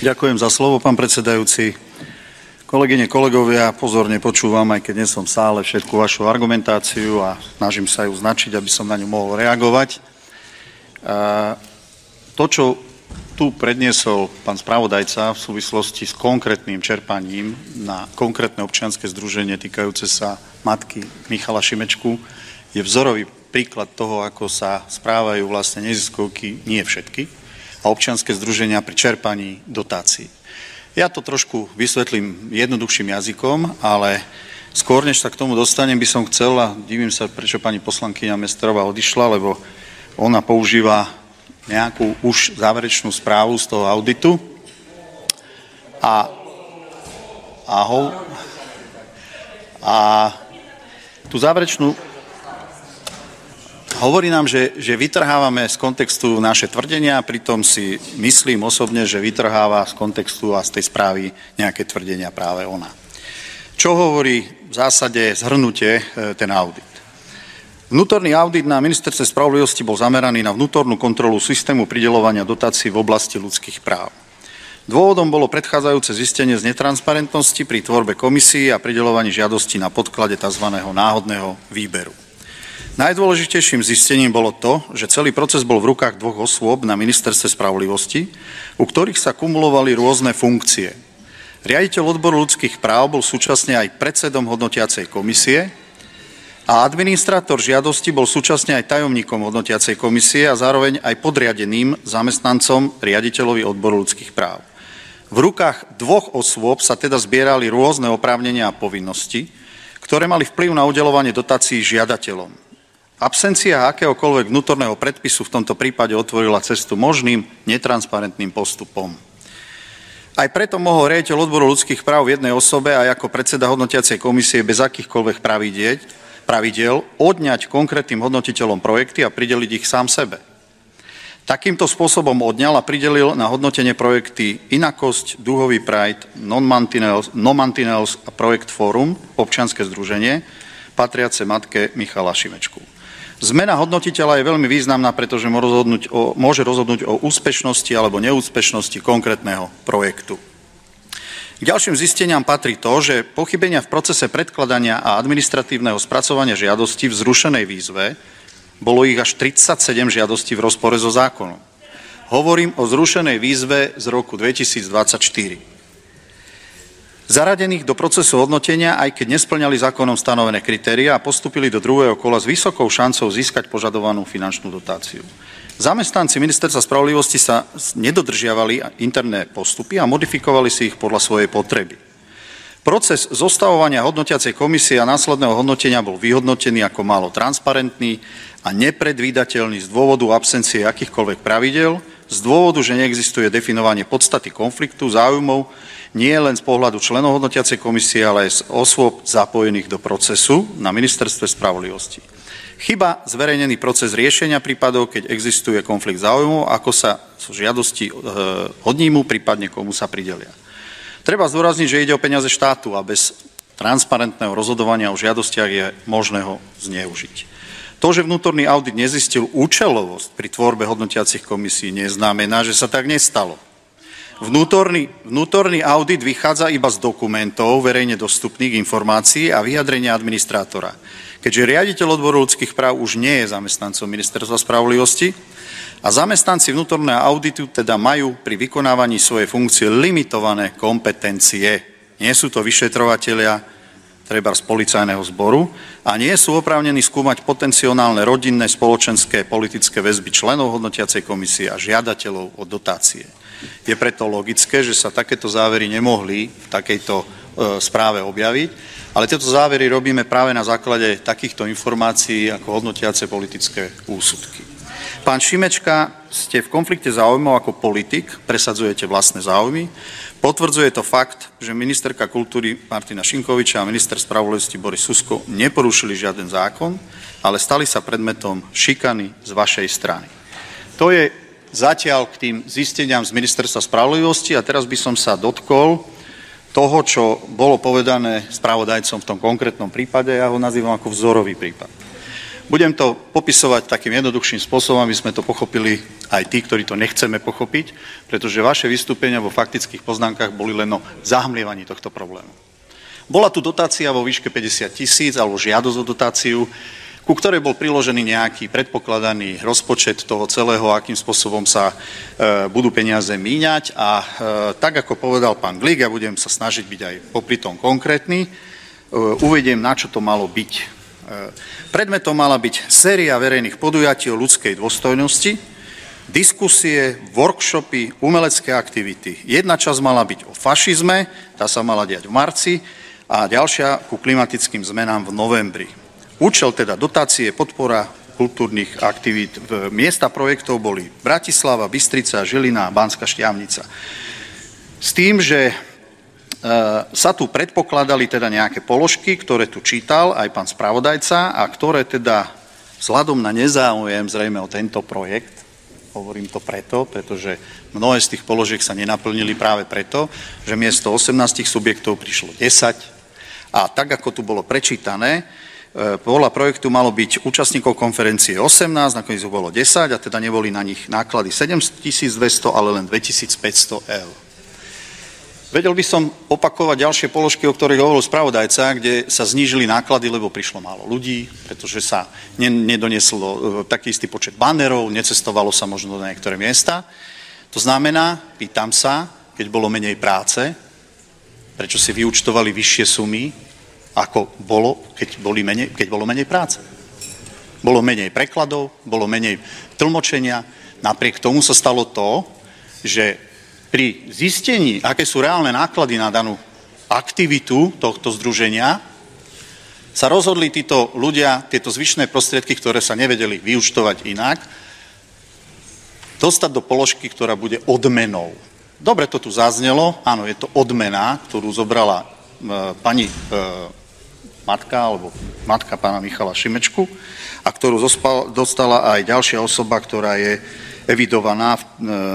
Ďakujem za slovo, pán predsedajúci. Kolegyne, kolegovia, pozorne počúvam, aj keď nie som v sále, všetku vašu argumentáciu a snažím sa ju značiť, aby som na ňu mohol reagovať. To, čo tu predniesol pán spravodajca v súvislosti s konkrétnym čerpaním na konkrétne občianske združenie týkajúce sa matky Michala Šimečku, je vzorový príklad toho, ako sa správajú vlastne neziskovky, nie všetky, a občianske združenia pri čerpaní dotácií. Ja to trošku vysvetlím jednoduchším jazykom, ale skôr než sa k tomu dostanem, by som chcel, a divím sa, prečo pani poslankyňa Mesterová odišla, lebo ona používa nejakú už záverečnú správu z toho auditu a, a, ho, a tú záverečnú Hovorí nám, že, že vytrhávame z kontextu naše tvrdenia, pritom si myslím osobne, že vytrháva z kontextu a z tej správy nejaké tvrdenia práve ona. Čo hovorí v zásade zhrnutie e, ten audit? Vnútorný audit na ministerstve spravodlivosti bol zameraný na vnútornú kontrolu systému pridelovania dotácií v oblasti ľudských práv. Dôvodom bolo predchádzajúce zistenie z netransparentnosti pri tvorbe komisii a pridelovaní žiadosti na podklade tzv. náhodného výberu. Najdôležitejším zistením bolo to, že celý proces bol v rukách dvoch osôb na ministerstve spravodlivosti, u ktorých sa kumulovali rôzne funkcie. Riaditeľ odboru ľudských práv bol súčasne aj predsedom hodnotiacej komisie a administrátor žiadosti bol súčasne aj tajomníkom hodnotiacej komisie a zároveň aj podriadeným zamestnancom riaditeľovi odboru ľudských práv. V rukách dvoch osôb sa teda zbierali rôzne oprávnenia a povinnosti, ktoré mali vplyv na udelovanie dotácií žiadateľom. Absencia akéhokoľvek vnútorného predpisu v tomto prípade otvorila cestu možným netransparentným postupom. Aj preto mohol riaditeľ odboru ľudských práv v jednej osobe aj ako predseda hodnotiacej komisie bez akýchkoľvek pravidiel, pravidel odňať konkrétnym hodnotiteľom projekty a prideliť ich sám sebe. Takýmto spôsobom odňal a pridelil na hodnotenie projekty Inakosť, Duhový Pride, Non-Mantinels a Projekt Fórum, občianske združenie, patriace matke Michala Šimečku. Zmena hodnotiteľa je veľmi významná, pretože môže rozhodnúť o úspešnosti alebo neúspešnosti konkrétneho projektu. K ďalším zisteniam patrí to, že pochybenia v procese predkladania a administratívneho spracovania žiadosti v zrušenej výzve, bolo ich až 37 žiadostí v rozpore so zákonom. Hovorím o zrušenej výzve z roku 2024 zaradených do procesu hodnotenia, aj keď nesplňali zákonom stanovené kritéria a postupili do druhého kola s vysokou šancou získať požadovanú finančnú dotáciu. Zamestnanci ministerstva spravodlivosti sa nedodržiavali interné postupy a modifikovali si ich podľa svojej potreby. Proces zostavovania hodnotiacej komisie a následného hodnotenia bol vyhodnotený ako málo transparentný a nepredvídateľný z dôvodu absencie akýchkoľvek pravidel, z dôvodu, že neexistuje definovanie podstaty konfliktu záujmov nie len z pohľadu členov hodnotiacej komisie, ale aj z osôb zapojených do procesu na ministerstve spravodlivosti. Chyba zverejnený proces riešenia prípadov, keď existuje konflikt záujmov, ako sa žiadosti e, odnímu, prípadne komu sa pridelia. Treba zdôrazniť, že ide o peniaze štátu a bez transparentného rozhodovania o žiadostiach je možné ho zneužiť. To, že vnútorný audit nezistil účelovosť pri tvorbe hodnotiacich komisí, neznamená, že sa tak nestalo. Vnútorný, vnútorný audit vychádza iba z dokumentov verejne dostupných informácií a vyjadrenia administrátora. Keďže riaditeľ odboru ľudských práv už nie je zamestnancom Ministerstva spravodlivosti a zamestnanci vnútorného auditu teda majú pri vykonávaní svojej funkcie limitované kompetencie. Nie sú to vyšetrovatelia, treba z policajného zboru a nie sú oprávnení skúmať potenciálne rodinné, spoločenské, politické väzby členov hodnotiacej komisie a žiadateľov o dotácie. Je preto logické, že sa takéto závery nemohli v takejto e, správe objaviť, ale tieto závery robíme práve na základe takýchto informácií ako hodnotiace politické úsudky. Pán Šimečka, ste v konflikte záujmov ako politik, presadzujete vlastné záujmy. Potvrdzuje to fakt, že ministerka kultúry Martina Šinkoviča a minister spravodlivosti Boris Susko neporušili žiaden zákon, ale stali sa predmetom šikany z vašej strany. To je zatiaľ k tým zisteniam z Ministerstva spravodlivosti a teraz by som sa dotkol toho, čo bolo povedané spravodajcom v tom konkrétnom prípade, ja ho nazývam ako vzorový prípad. Budem to popisovať takým jednoduchším spôsobom, aby sme to pochopili aj tí, ktorí to nechceme pochopiť, pretože vaše vystúpenia vo faktických poznámkach boli len o zahmlievaní tohto problému. Bola tu dotácia vo výške 50 tisíc alebo žiadosť o dotáciu, ku ktorej bol priložený nejaký predpokladaný rozpočet toho celého, akým spôsobom sa e, budú peniaze míňať a e, tak, ako povedal pán Glik, ja budem sa snažiť byť aj popri tom konkrétny, e, uvediem, na čo to malo byť. E, predmetom mala byť séria verejných podujatí o ľudskej dôstojnosti, diskusie, workshopy, umelecké aktivity. Jedna časť mala byť o fašizme, tá sa mala diať v marci, a ďalšia ku klimatickým zmenám v novembri. Účel teda dotácie, podpora kultúrnych aktivít. Miesta projektov boli Bratislava, Bystrica, Žilina a Banská Štiavnica. S tým, že sa tu predpokladali teda nejaké položky, ktoré tu čítal aj pán spravodajca a ktoré teda vzhľadom na nezáujem zrejme o tento projekt, hovorím to preto, pretože mnohé z tých položiek sa nenaplnili práve preto, že miesto 18 subjektov prišlo 10 a tak, ako tu bolo prečítané, e, podľa projektu malo byť účastníkov konferencie 18, nakoniec bolo 10 a teda neboli na nich náklady 7200, ale len 2500 eur. Vedel by som opakovať ďalšie položky, o ktorých hovoril spravodajca, kde sa znížili náklady, lebo prišlo málo ľudí, pretože sa nedonieslo e, taký istý počet banerov, necestovalo sa možno do niektoré miesta. To znamená, pýtam sa, keď bolo menej práce, prečo si vyučtovali vyššie sumy, ako bolo, keď, boli menej, keď bolo menej práce. Bolo menej prekladov, bolo menej tlmočenia. Napriek tomu sa stalo to, že pri zistení, aké sú reálne náklady na danú aktivitu tohto združenia, sa rozhodli títo ľudia, tieto zvyšné prostriedky, ktoré sa nevedeli vyučtovať inak, dostať do položky, ktorá bude odmenou. Dobre to tu zaznelo, áno, je to odmena, ktorú zobrala e, pani e, matka, alebo matka pána Michala Šimečku, a ktorú dostala aj ďalšia osoba, ktorá je evidovaná e,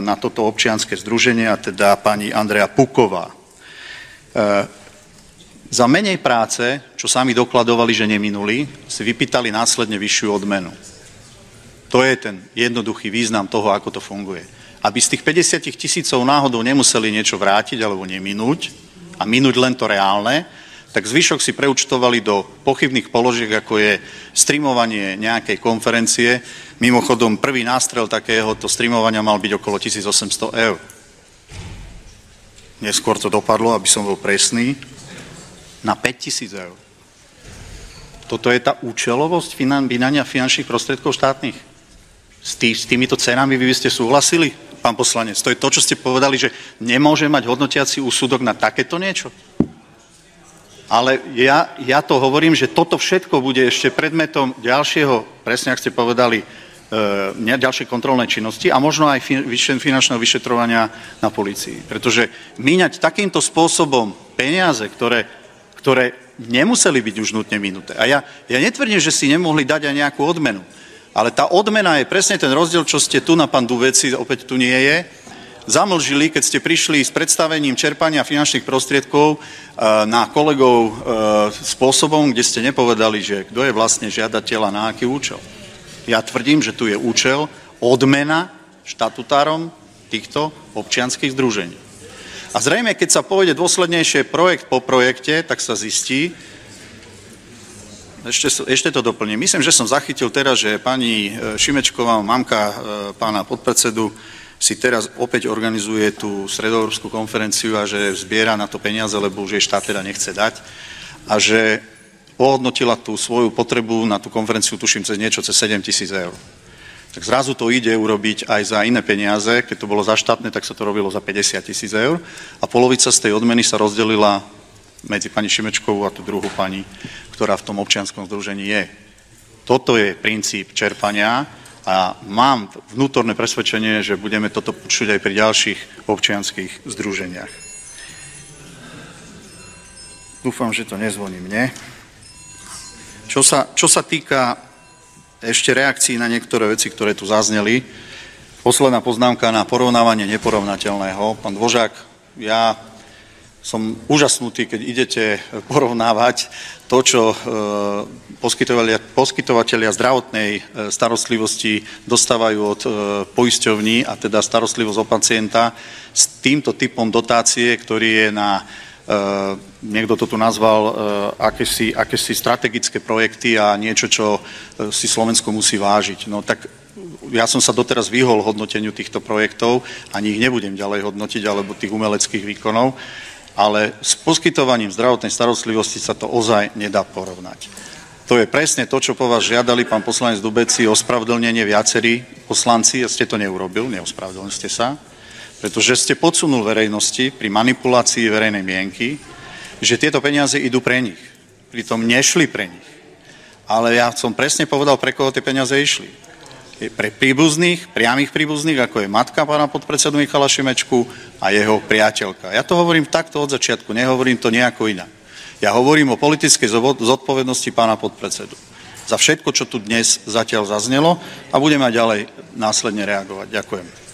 na toto občianske združenie, a teda pani Andrea Puková. E, za menej práce, čo sami dokladovali, že neminuli, si vypýtali následne vyššiu odmenu. To je ten jednoduchý význam toho, ako to funguje. Aby z tých 50 tisícov náhodou nemuseli niečo vrátiť alebo neminúť a minúť len to reálne, tak zvyšok si preučtovali do pochybných položiek, ako je streamovanie nejakej konferencie. Mimochodom, prvý nástrel takéhoto streamovania mal byť okolo 1800 eur. Neskôr to dopadlo, aby som bol presný, na 5000 eur. Toto je tá účelovosť vynania finančných prostriedkov štátnych. S, tý, s týmito cenami vy by ste súhlasili, pán poslanec? To je to, čo ste povedali, že nemôže mať hodnotiaci úsudok na takéto niečo? Ale ja, ja to hovorím, že toto všetko bude ešte predmetom ďalšieho, presne ak ste povedali, e, ďalšej kontrolnej činnosti a možno aj finančného vyšetrovania na policii. Pretože míňať takýmto spôsobom peniaze, ktoré, ktoré nemuseli byť už nutne minuté. A ja, ja netvrdím, že si nemohli dať aj nejakú odmenu. Ale tá odmena je presne ten rozdiel, čo ste tu na pán Duveci, opäť tu nie je, zamlžili, keď ste prišli s predstavením čerpania finančných prostriedkov eh, na kolegov eh, spôsobom, kde ste nepovedali, že kto je vlastne žiadateľ a na aký účel. Ja tvrdím, že tu je účel odmena štatutárom týchto občianských združení. A zrejme, keď sa povede dôslednejšie projekt po projekte, tak sa zistí, ešte, ešte to doplním. Myslím, že som zachytil teraz, že pani eh, Šimečková, mamka pána podpredsedu, si teraz opäť organizuje tú stredoeurópsku konferenciu a že zbiera na to peniaze, lebo už jej štát teda nechce dať a že ohodnotila tú svoju potrebu na tú konferenciu, tuším, cez niečo cez 7 tisíc eur. Tak zrazu to ide urobiť aj za iné peniaze, keď to bolo za štátne, tak sa to robilo za 50 tisíc eur a polovica z tej odmeny sa rozdelila medzi pani Šimečkovú a tú druhú pani, ktorá v tom občianskom združení je. Toto je princíp čerpania a mám vnútorné presvedčenie, že budeme toto počuť aj pri ďalších občianských združeniach. Dúfam, že to nezvoní mne. Čo sa, čo sa týka ešte reakcií na niektoré veci, ktoré tu zazneli, posledná poznámka na porovnávanie neporovnateľného. Pán Dvožák, ja som úžasnutý, keď idete porovnávať to, čo e, poskytovateľia, zdravotnej e, starostlivosti dostávajú od e, poisťovní a teda starostlivosť o pacienta s týmto typom dotácie, ktorý je na niekto to tu nazval akési, akési strategické projekty a niečo, čo si Slovensko musí vážiť. No tak ja som sa doteraz vyhol hodnoteniu týchto projektov, ani ich nebudem ďalej hodnotiť, alebo tých umeleckých výkonov ale s poskytovaním zdravotnej starostlivosti sa to ozaj nedá porovnať. To je presne to, čo po vás žiadali pán poslanec Dubeci, ospravedlnenie viacerí poslanci a ste to neurobil, neospravedlnili ste sa, pretože ste podsunul verejnosti pri manipulácii verejnej mienky, že tieto peniaze idú pre nich. Pritom nešli pre nich. Ale ja som presne povedal, pre koho tie peniaze išli pre príbuzných, priamých príbuzných, ako je matka pána podpredsedu Michala Šimečku a jeho priateľka. Ja to hovorím takto od začiatku, nehovorím to nejako inak. Ja hovorím o politickej zodpovednosti pána podpredsedu. Za všetko, čo tu dnes zatiaľ zaznelo a budeme aj ďalej následne reagovať. Ďakujem.